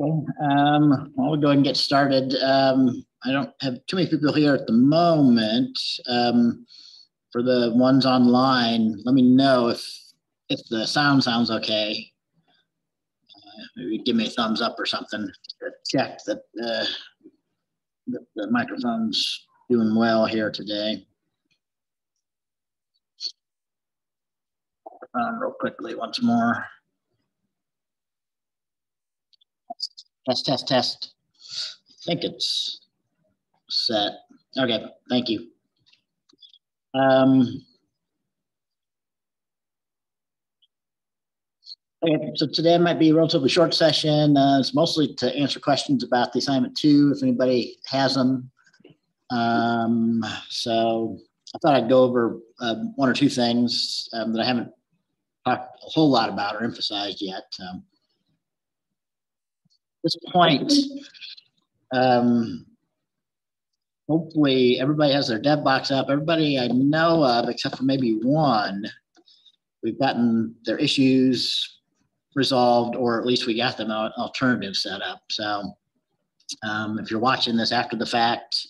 Um, well, we'll go ahead and get started. Um, I don't have too many people here at the moment. Um, for the ones online, let me know if if the sound sounds okay. Uh, maybe give me a thumbs up or something to check that uh, the, the microphone's doing well here today. Um, real quickly once more. Test, test, test. I think it's set. Okay, thank you. Um, okay, so today might be a relatively short session. Uh, it's mostly to answer questions about the assignment two, if anybody has them. Um, so I thought I'd go over uh, one or two things um, that I haven't talked a whole lot about or emphasized yet. Um, this point, um, hopefully everybody has their dev box up. Everybody I know of, except for maybe one, we've gotten their issues resolved, or at least we got them an alternative set up. So um, if you're watching this after the fact,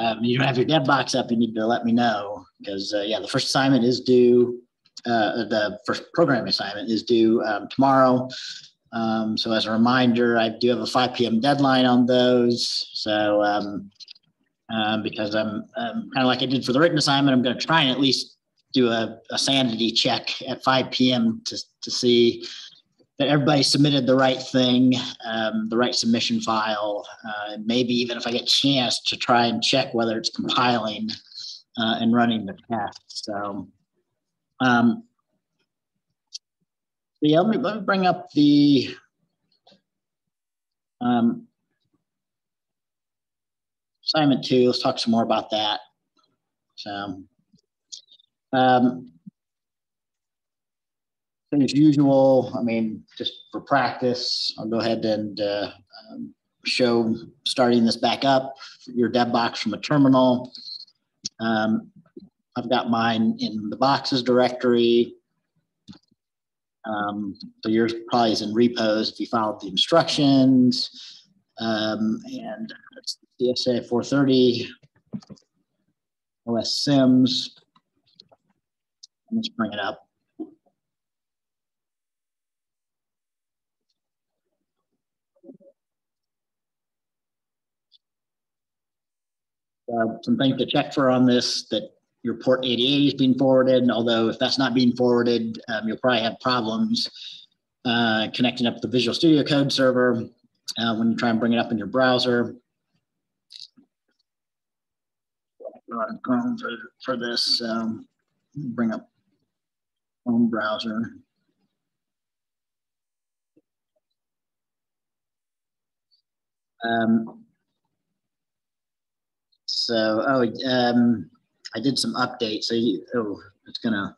um, you don't have your dev box up, you need to let me know because uh, yeah, the first assignment is due. Uh, the first programming assignment is due um, tomorrow. Um, so as a reminder, I do have a 5 p.m. deadline on those. So um, um, because I'm, I'm kind of like I did for the written assignment, I'm going to try and at least do a, a, sanity check at 5 p.m. to, to see that everybody submitted the right thing, um, the right submission file, uh, maybe even if I get a chance to try and check whether it's compiling uh, and running the test. So um, yeah, let me, let me bring up the um, assignment two. Let's talk some more about that. So, um, as usual, I mean, just for practice, I'll go ahead and uh, um, show starting this back up, your dev box from a terminal. Um, I've got mine in the boxes directory. Um, so yours probably is in repos if you followed the instructions. Um, and CSci 430, OS SIMS. Let's bring it up. Uh, some things to check for on this that your port 8080 is being forwarded. Although if that's not being forwarded, um, you'll probably have problems uh, connecting up the Visual Studio Code server uh, when you try and bring it up in your browser. Chrome for, for this. Um, bring up Chrome browser. Um, so, oh, um, I did some updates. So you, oh, it's gonna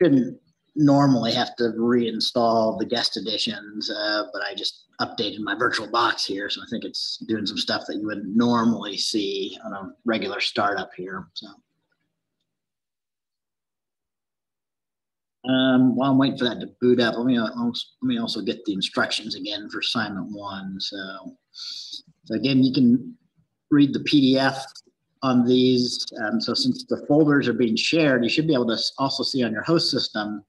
shouldn't normally have to reinstall the guest additions, uh, but I just updated my VirtualBox here, so I think it's doing some stuff that you would normally see on a regular startup here. So. Um, while I'm waiting for that to boot up, let me also, let me also get the instructions again for assignment one. So, so again, you can read the PDF on these. Um, so since the folders are being shared, you should be able to also see on your host system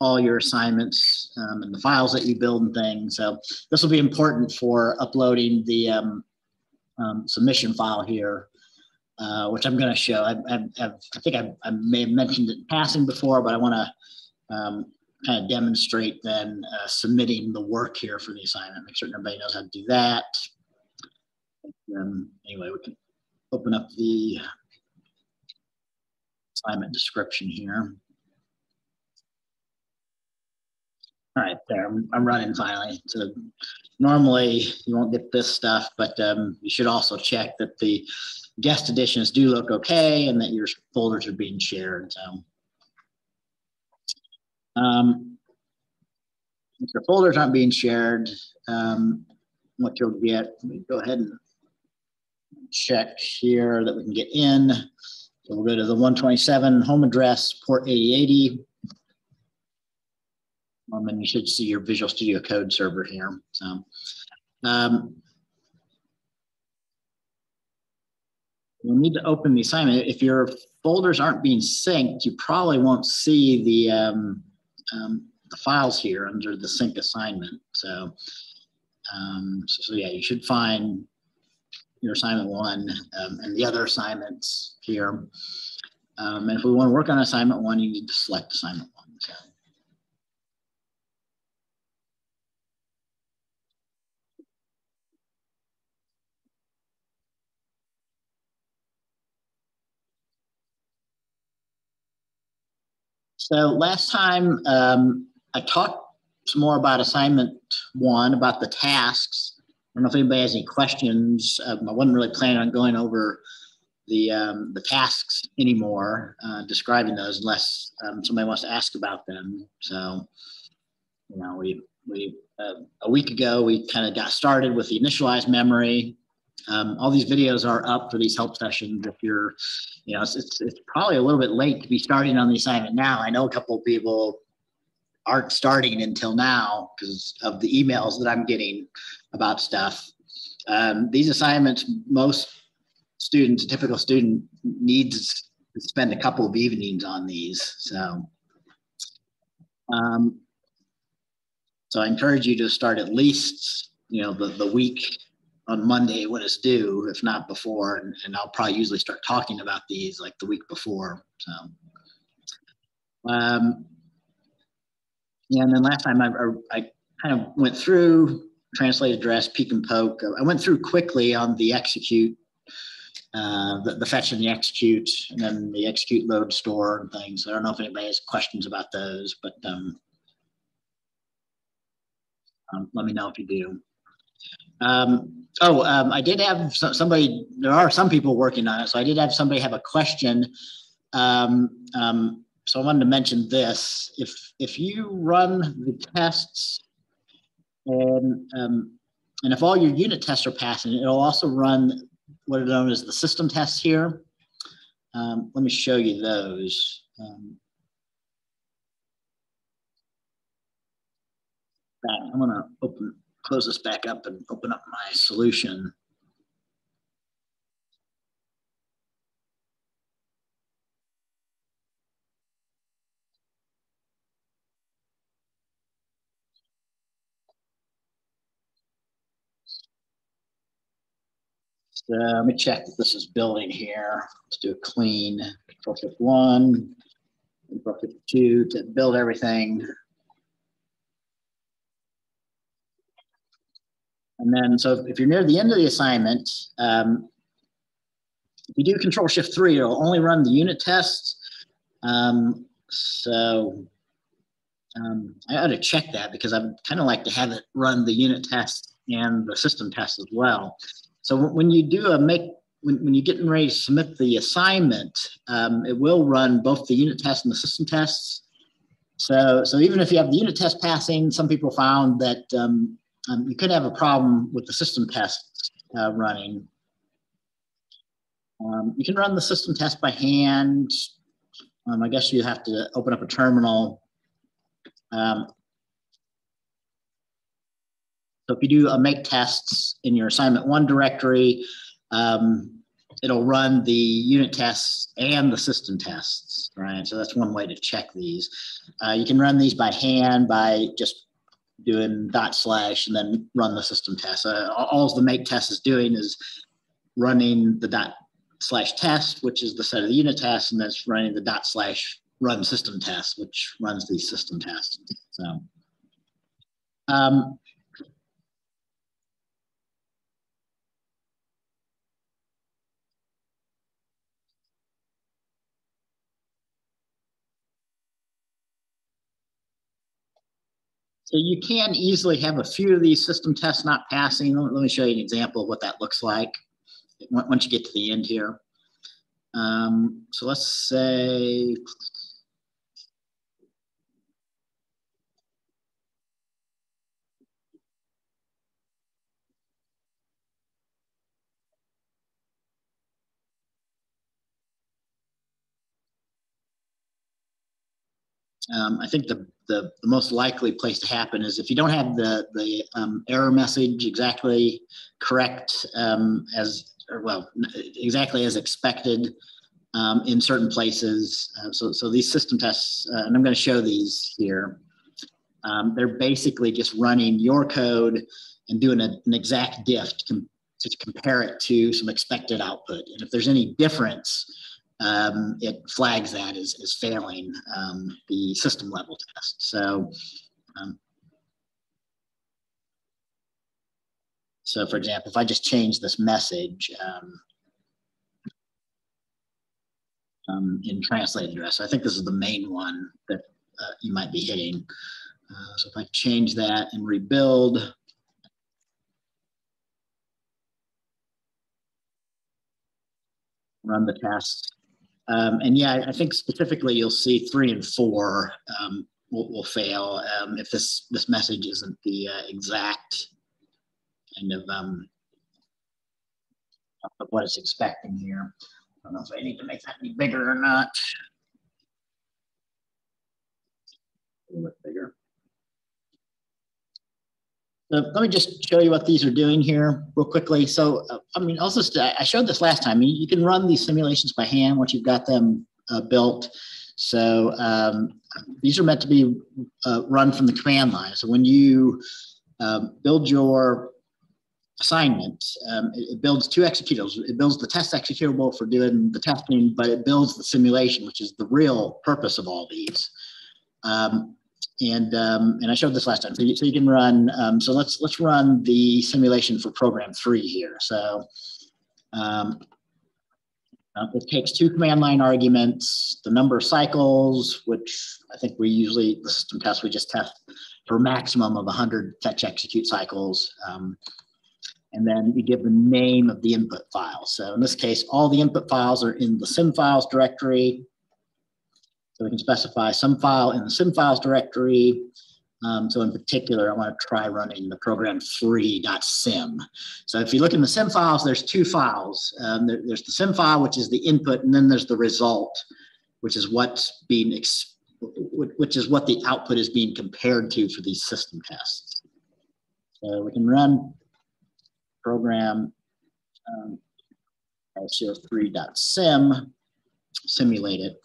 all your assignments um, and the files that you build and things. So this will be important for uploading the um, um submission file here, uh, which I'm going to show. I, I, I think I, I, may have mentioned it in passing before, but I want to um, kind of demonstrate then uh, submitting the work here for the assignment. Make sure everybody knows how to do that. Um, anyway, we can open up the assignment description here. All right, there, I'm, running finally. So normally you won't get this stuff, but um, you should also check that the guest additions do look okay and that your folders are being shared. So um, if your folders aren't being shared, um, what you'll get, go ahead and check here that we can get in. So we'll go to the 127 home address, port 8080. Um, and you should see your Visual Studio Code server here. So, um, you need to open the assignment. If your folders aren't being synced, you probably won't see the um, um, the files here under the sync assignment. So, um, so, so, yeah, you should find your assignment one um, and the other assignments here. Um, and if we want to work on assignment one, you need to select assignment one. So. So last time um, I talked some more about assignment one, about the tasks. I don't know if anybody has any questions. Um, I wasn't really planning on going over the um, the tasks anymore, uh, describing those, unless um, somebody wants to ask about them. So, you know, we we uh, a week ago we kind of got started with the initialized memory. Um, all these videos are up for these help sessions. If you're, you know, it's, it's, it's probably a little bit late to be starting on the assignment now. I know a couple of people aren't starting until now because of the emails that I'm getting about stuff. Um, these assignments, most students, a typical student needs to spend a couple of evenings on these. So, um, so I encourage you to start at least, you know, the, the week on Monday when it's due, if not before. And, and I'll probably usually start talking about these like the week before. So, um, yeah, and then last time I, I, I kind of went through translate address, peek and poke. I went through quickly on the execute, uh, the, the fetch and the execute, and then the execute load store and things. I don't know if anybody has questions about those, but um, um, let me know if you do. Um, oh, um, I did have somebody, there are some people working on it. So I did have somebody have a question. Um, um, so I wanted to mention this. If, if you run the tests and, um, and if all your unit tests are passing, it'll also run what are known as the system tests here. Um, let me show you those. Um, I'm gonna open close this back up and open up my solution. So let me check that this is building here. Let's do a clean control shift one, control shift two to build everything. And then, so if you're near the end of the assignment, um, if you do control shift three, it'll only run the unit tests. Um, so um, I ought to check that because I'd kind of like to have it run the unit test and the system test as well. So when you do a make, when, when you're getting ready to submit the assignment, um, it will run both the unit test and the system tests. So, so even if you have the unit test passing, some people found that um, um, you could have a problem with the system test uh, running. Um, you can run the system test by hand. Um, I guess you have to open up a terminal. Um, so if you do a make tests in your assignment one directory, um, it'll run the unit tests and the system tests, right? So that's one way to check these. Uh, you can run these by hand by just doing dot slash and then run the system test. Uh, all the make test is doing is running the dot slash test, which is the set of the unit tests, and that's running the dot slash run system test, which runs the system test. So, um, So you can easily have a few of these system tests not passing. Let me show you an example of what that looks like once you get to the end here. Um, so let's say, um, I think the, the, the most likely place to happen is if you don't have the, the um, error message exactly correct um, as, or well, exactly as expected um, in certain places. Uh, so, so these system tests, uh, and I'm going to show these here. Um, they're basically just running your code and doing a, an exact diff to, com to compare it to some expected output. And if there's any difference, um, it flags that as, as failing um, the system level test. So, um, so for example, if I just change this message um, um, in translated address, I think this is the main one that uh, you might be hitting. Uh, so if I change that and rebuild, run the test, um, and yeah, I think specifically you'll see three and four um, will, will, fail um, if this this message isn't the uh, exact kind of um, of what it's expecting here. I don't know if I need to make that any bigger or not. A little bit bigger. So let me just show you what these are doing here real quickly. So, uh, I mean, also, I showed this last time. You, you, can run these simulations by hand once you've got them uh, built. So um, these are meant to be uh, run from the command line. So when you um, build your assignment, um, it, it, builds two executables. It builds the test executable for doing the testing, but it builds the simulation, which is the real purpose of all these. Um, and um, and I showed this last time. So you, so you can run. Um, so let's let's run the simulation for program three here. So um, uh, it takes two command line arguments, the number of cycles, which I think we usually the system test we just test for maximum of 100 fetch execute cycles. Um, and then we give the name of the input file. So in this case, all the input files are in the sim files directory. So we can specify some file in the sim files directory. Um, so in particular, I want to try running the program free.sim. So if you look in the sim files, there's two files. Um, there, there's the sim file, which is the input, and then there's the result, which is what's being, which is what the output is being compared to for these system tests. So we can run program um, 3.sim, simulate it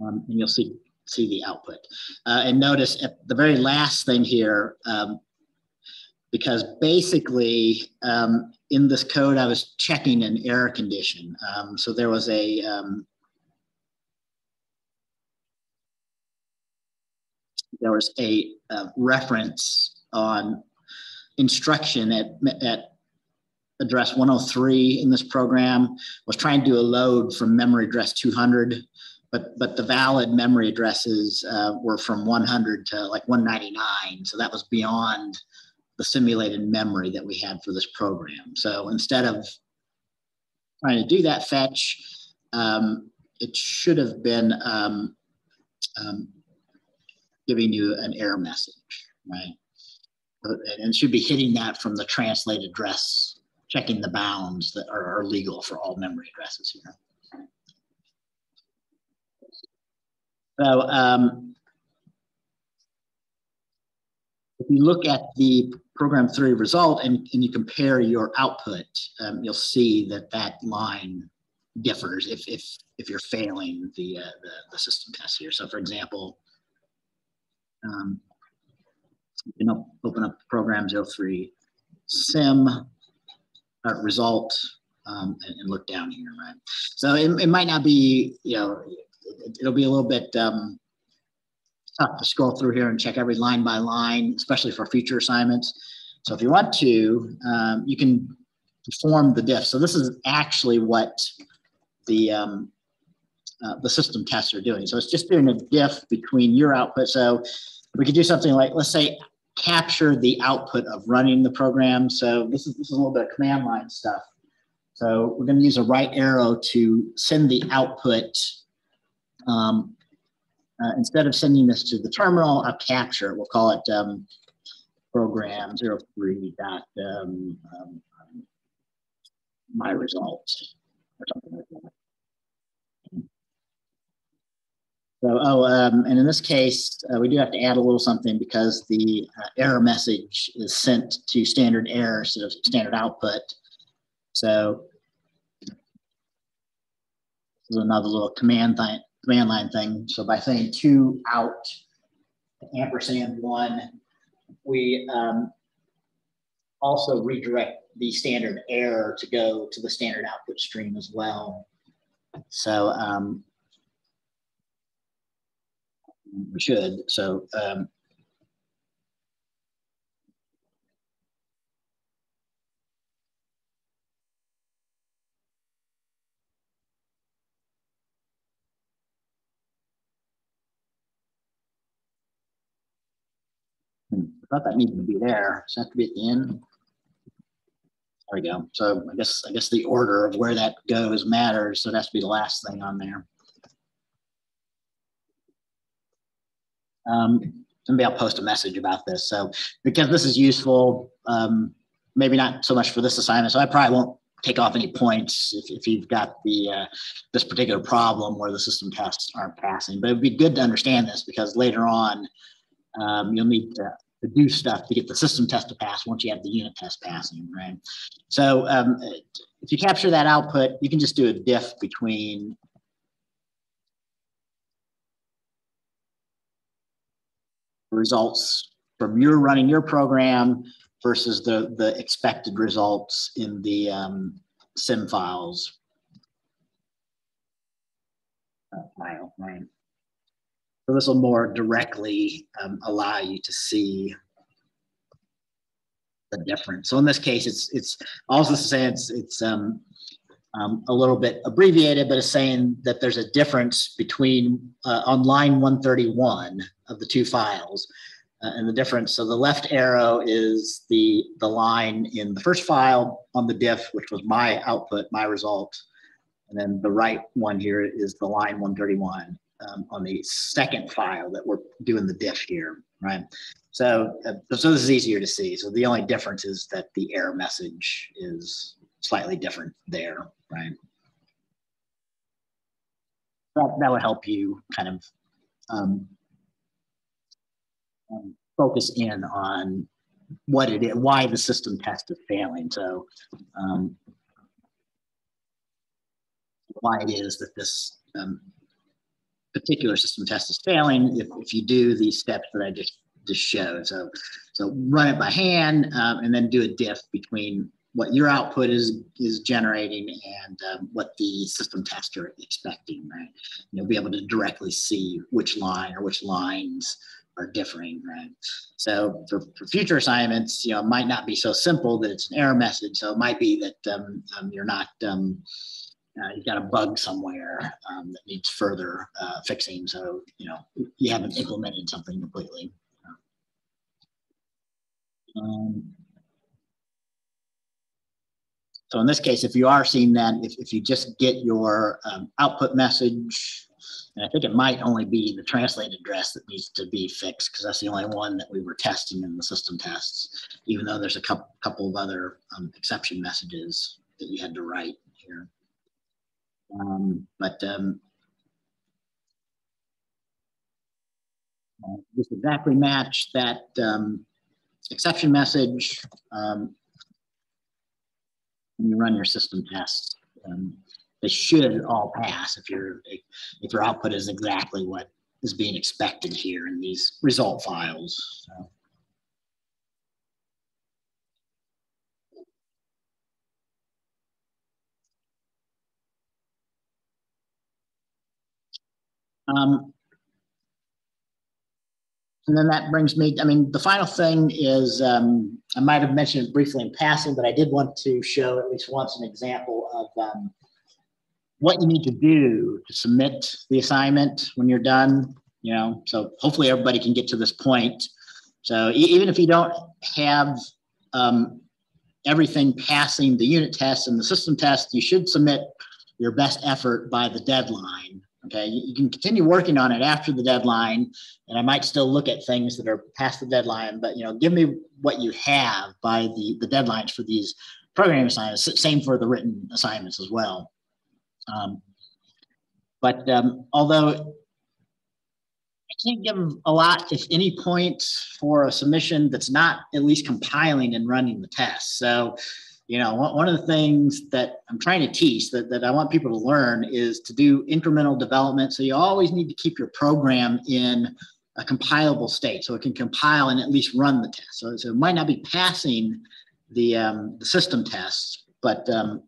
um, and you'll see see the output. Uh, and notice at the very last thing here, um, because basically um, in this code, I was checking an error condition. Um, so there was a, um, there was a, a, uh, reference on instruction at, at address 103 in this program was trying to do a load from memory address 200 but but the valid memory addresses uh, were from 100 to like 199 so that was beyond the simulated memory that we had for this program. So instead of trying to do that fetch um, it should have been um, um, giving you an error message right? And should be hitting that from the translate address checking the bounds that are, are legal for all memory addresses here So um, if you look at the program three result and, and you compare your output, um, you'll see that that line differs if, if, if you're failing the, uh, the, the, system test here. So for example, um, you know, open up program 03 sim uh, result um, and, and, look down here, right? So it, it might not be, you know, it'll be a little bit um, tough to scroll through here and check every line by line, especially for future assignments. So if you want to, um, you can perform the diff. So this is actually what the um, uh, the system tests are doing. So it's just doing a diff between your output. So we could do something like, let's say, capture the output of running the program. So this is this is a little bit of command line stuff. So we're going to use a right arrow to send the output um, uh, instead of sending this to the terminal, I'll capture it. We'll call it um, program 03 dot um, um, my results or something like that. So, oh, um, and in this case, uh, we do have to add a little something because the uh, error message is sent to standard error instead of standard output. So this is another little command line, command line thing. So by saying two out, ampersand one, we um, also redirect the standard error to go to the standard output stream as well. So um, we should. So um, I thought that needed to be there. Does that have to be at the end? There we go. So I guess I guess the order of where that goes matters. So it has to be the last thing on there. Um, maybe I'll post a message about this. So because this is useful, um, maybe not so much for this assignment. So I probably won't take off any points if, if you've got the uh, this particular problem where the system tests aren't passing. But it'd be good to understand this because later on um, you'll need to, to, do stuff to get the system test to pass once you have the unit test passing, right? So um, if you capture that output, you can just do a diff between results from your running your program versus the, the expected results in the um, SIM files uh, file, right? This will more directly um, allow you to see the difference. So in this case, it's it's also saying it's it's um, um, a little bit abbreviated, but it's saying that there's a difference between uh, on line 131 of the two files. Uh, and the difference, so the left arrow is the, the line in the first file on the diff, which was my output, my result. And then the right one here is the line 131 um, on the second file that we're doing the diff here, right? So, uh, so this is easier to see. So the only difference is that the error message is slightly different there, right? That, that would help you kind of um, um, focus in on what it is, why the system test is failing. So um, why it is that this um, particular system test is failing if, if you do these steps that I just just showed. So, so run it by hand um, and then do a diff between what your output is is generating and um, what the system tester is expecting, right? You'll be able to directly see which line or which lines are differing, right? So for, for future assignments, you know, it might not be so simple that it's an error message. So it might be that um, um, you're not, um, uh, you've got a bug somewhere um, that needs further uh, fixing. So, you know, you haven't implemented something completely. Um, so in this case, if you are seeing that, if, if you just get your um, output message, and I think it might only be the translated address that needs to be fixed because that's the only one that we were testing in the system tests, even though there's a couple, couple of other um, exception messages that you had to write here. Um, but um, uh, just exactly match that um, exception message um, when you run your system tests. Um, they should all pass if your if your output is exactly what is being expected here in these result files. So. Um, and then that brings me, I mean, the final thing is, um, I might have mentioned it briefly in passing, but I did want to show at least once an example of um, what you need to do to submit the assignment when you're done, you know, so hopefully everybody can get to this point. So even if you don't have um, everything passing the unit test and the system test, you should submit your best effort by the deadline. Okay, you, can continue working on it after the deadline, and I might still look at things that are past the deadline. But you know, give me what you have by the the deadlines for these programming assignments. Same for the written assignments as well. Um, but um, although I can't give a lot, if any, points for a submission that's not at least compiling and running the test. So, you know, one, of the things that I'm trying to teach that, that I want people to learn is to do incremental development. So you always need to keep your program in a compilable state so it can compile and at least run the test. So, so it might not be passing the, um, the system tests, but um,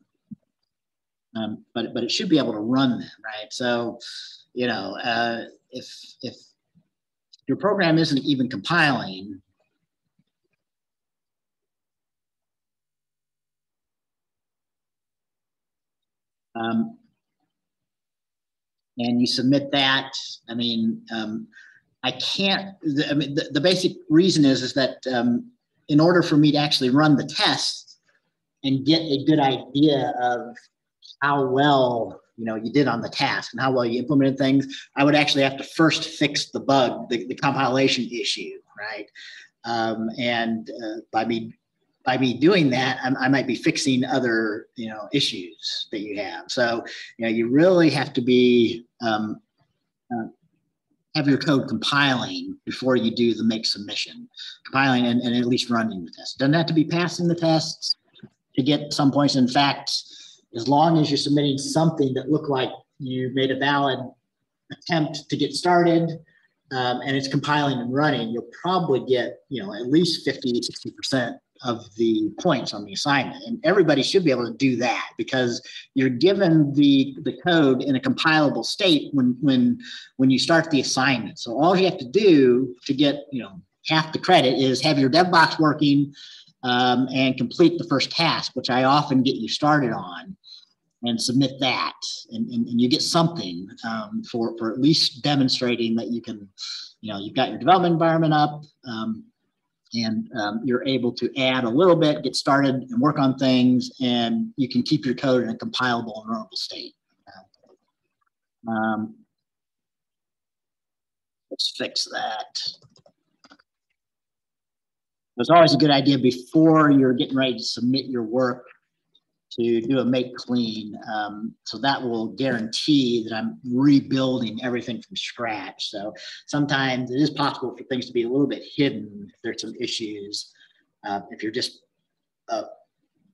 um, but but it should be able to run them, right? So, you know, uh, if if your program isn't even compiling, um, and you submit that, I mean, um, I can't. I mean, the, the basic reason is is that um, in order for me to actually run the test and get a good idea of how well you know you did on the task and how well you implemented things i would actually have to first fix the bug the, the compilation issue right um, and uh, by me by me doing that I, I, might be fixing other you know issues that you have. So you know you really have to be um, uh, have your code compiling before you do the make submission. Compiling and, and at least running the test. Doesn't have to be passing the tests to get some points. In fact as long as you're submitting something that looked like you made a valid attempt to get started um, and it's compiling and running, you'll probably get, you know, at least 50, 60% of the points on the assignment. And everybody should be able to do that because you're given the, the code in a compilable state when, when, when you start the assignment. So all you have to do to get, you know, half the credit is have your dev box working um, and complete the first task, which I often get you started on and submit that and, and, and you get something um, for, for at least demonstrating that you can, you know, you've got your development environment up um, and um, you're able to add a little bit, get started and work on things and you can keep your code in a compilable and runnable state. Um, let's fix that. It's always a good idea before you're getting ready to submit your work to do a make clean. Um, so that will guarantee that I'm rebuilding everything from scratch. So sometimes it is possible for things to be a little bit hidden if there's some issues. Uh, if you're just uh,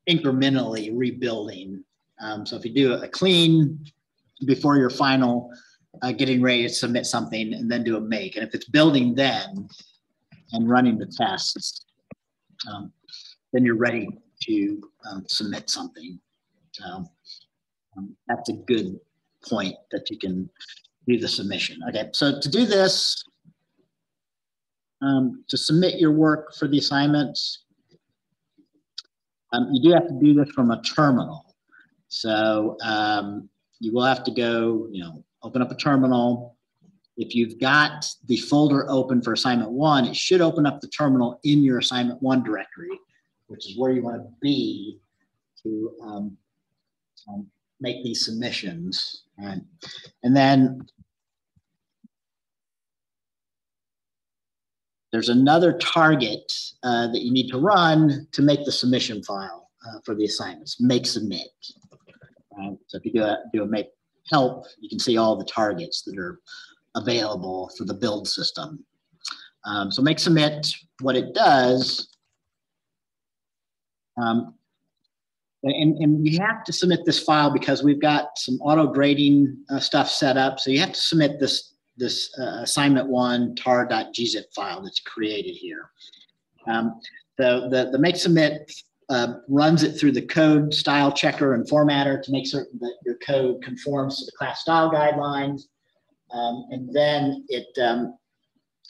incrementally rebuilding. Um, so if you do a clean before your final uh, getting ready to submit something and then do a make. And if it's building then and running the tests, um, then you're ready to um, submit something. So um, that's a good point that you can do the submission. Okay, so to do this, um, to submit your work for the assignments, um, you do have to do this from a terminal. So um, you will have to go, you know, open up a terminal. If you've got the folder open for assignment one, it should open up the terminal in your assignment one directory which is where you want to be to um, um, make these submissions. Right? And then there's another target uh, that you need to run to make the submission file uh, for the assignments, make submit. Right? So if you do a, do a make help, you can see all the targets that are available for the build system. Um, so make submit, what it does um, and, and you have to submit this file because we've got some auto grading uh, stuff set up. So you have to submit this this uh, assignment one tar.gzip file that's created here. Um, the, the, the make submit uh, runs it through the code style checker and formatter to make certain that your code conforms to the class style guidelines. Um, and then it, um,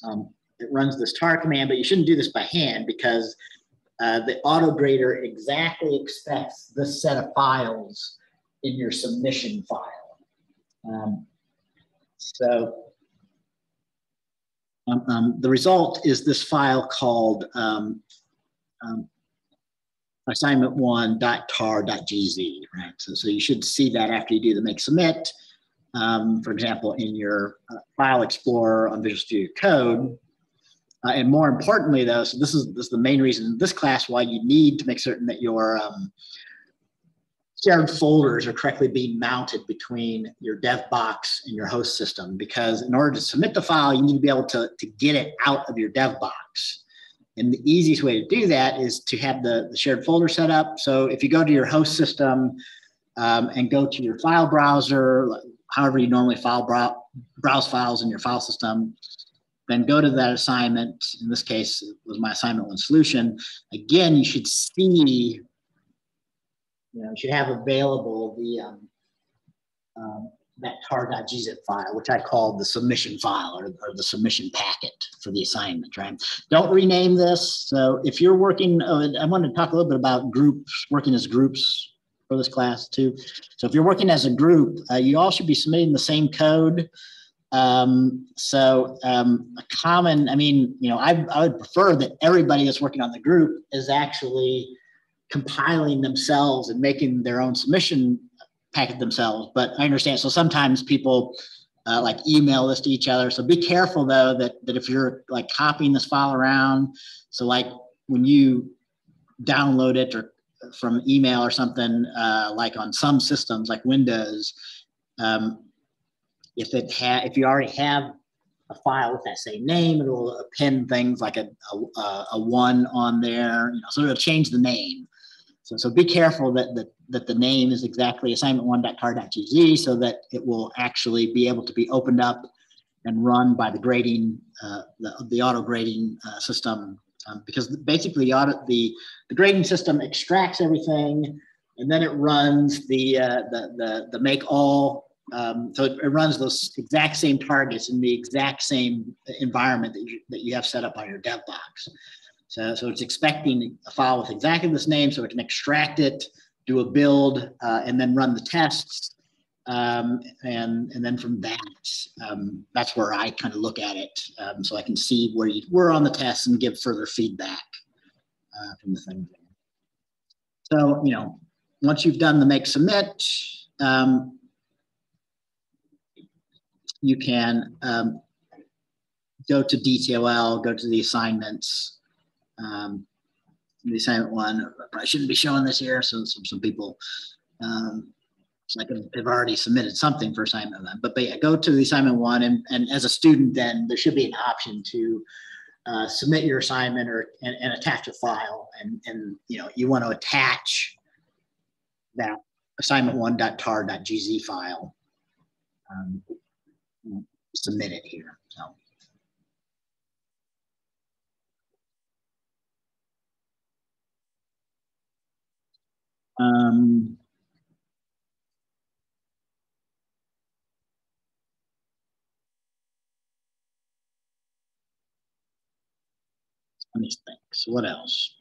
um it runs this tar command, but you shouldn't do this by hand because uh, the auto grader exactly expects this set of files in your submission file. Um, so um, um, the result is this file called um, um, assignment1.tar.gz, right? So, so you should see that after you do the make submit. Um, for example, in your uh, file explorer on Visual Studio Code, uh, and more importantly, though, so this is this is the main reason in this class why you need to make certain that your um, shared folders are correctly being mounted between your dev box and your host system because in order to submit the file, you need to be able to, to get it out of your dev box. And the easiest way to do that is to have the, the shared folder set up. So if you go to your host system um, and go to your file browser, however you normally file brow browse files in your file system, then go to that assignment. In this case, it was my assignment one solution. Again, you should see you know, you should have available the um, um, that tar.gzip file, which I called the submission file or, or, the submission packet for the assignment, right? Don't rename this. So if you're working, oh, I want to talk a little bit about groups, working as groups for this class too. So if you're working as a group, uh, you all should be submitting the same code. Um, so um, a common, I mean, you know, I, I would prefer that everybody that's working on the group is actually compiling themselves and making their own submission packet themselves. But I understand. So sometimes people uh, like email this to each other. So be careful though that that if you're like copying this file around, so like when you download it or from email or something, uh, like on some systems like Windows, um, if it ha- if you already have a file with that same name, it'll append things like a, a, a one on there, you know, so it'll change the name. So, so be careful that, that, that the name is exactly assignment1.tar.gz so that it will actually be able to be opened up and run by the grading, uh, the, the auto grading uh, system. Um, because basically the, the, the grading system extracts everything and then it runs the, uh, the, the, the make all. Um, so it, it, runs those exact same targets in the exact same environment that you, that you have set up on your dev box. So, so it's expecting a file with exactly this name so it can extract it, do a build, uh, and then run the tests. Um, and, and then from that, um, that's where I kind of look at it. Um, so I can see where you were on the test and give further feedback uh, from the thing. So, you know, once you've done the make submit, um, you can um, go to D2L, go to the assignments, um, the assignment one. I shouldn't be showing this here, so some, some people um, like have already submitted something for assignment one. But, but yeah, go to the assignment one, and, and as a student, then there should be an option to uh, submit your assignment or and, and attach a file, and and you know you want to attach that assignment one.tar.gz file. Um, submit it here. So. Um, let me think. So what else?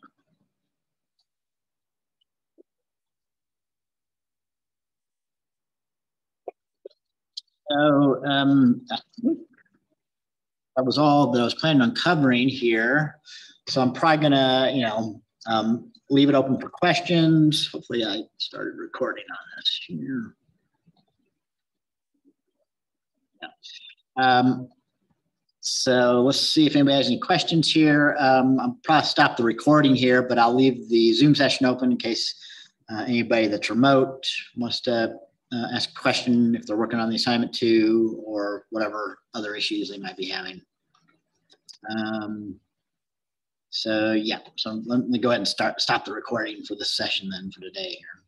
So um, that was all that I was planning on covering here. So I'm probably gonna, you know, um, leave it open for questions. Hopefully I started recording on this here. Yeah. Um, so let's see if anybody has any questions here. Um, I'll probably stop the recording here, but I'll leave the Zoom session open in case uh, anybody that's remote wants to uh, ask a question if they're working on the assignment too, or whatever other issues they might be having. Um, so yeah, so let me go ahead and start stop the recording for this session then for today here.